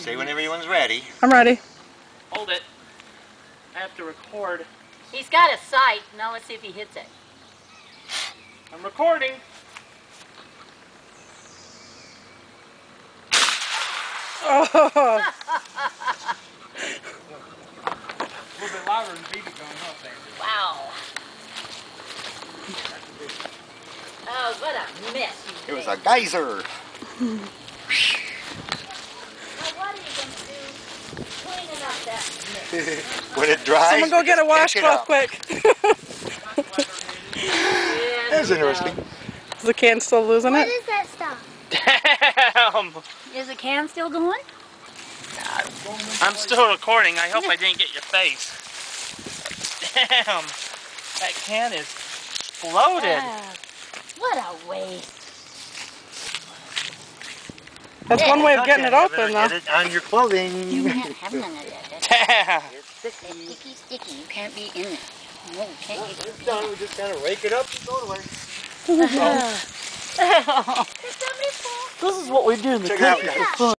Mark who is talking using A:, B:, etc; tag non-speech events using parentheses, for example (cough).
A: Say when everyone's ready.
B: I'm ready.
C: Hold it. I have to record.
D: He's got a sight. Now let's see if he hits it.
C: I'm recording.
B: Oh, (laughs)
C: A little bit louder than BB gun, huh, Sandy?
D: Wow. Oh, what a mess
A: It was a geyser. (laughs)
D: Now, what are you going to do cleaning up that mess? (laughs)
A: when it dries,
B: someone go get a
A: just pick
B: washcloth quick. (laughs)
D: Yeah,
A: That's interesting.
B: Is the can still losing
E: What
B: What
E: is that stuff?
C: Damn!
D: Is the can still going?
C: I'm still recording. I hope I didn't get your face. Damn! That can is exploded.
D: Ah, what a waste.
B: That's one way of getting it open, though.
A: Get it on your clothing.
E: You can't have none of that. (laughs)
C: Damn!
E: That's sticky, sticky. You can't be in there. No, you can't get
A: It's done. We just kind of rake it up and throw it away. (laughs) (laughs)
E: Did somebody fall?
C: This is what we do in the
A: Check it out.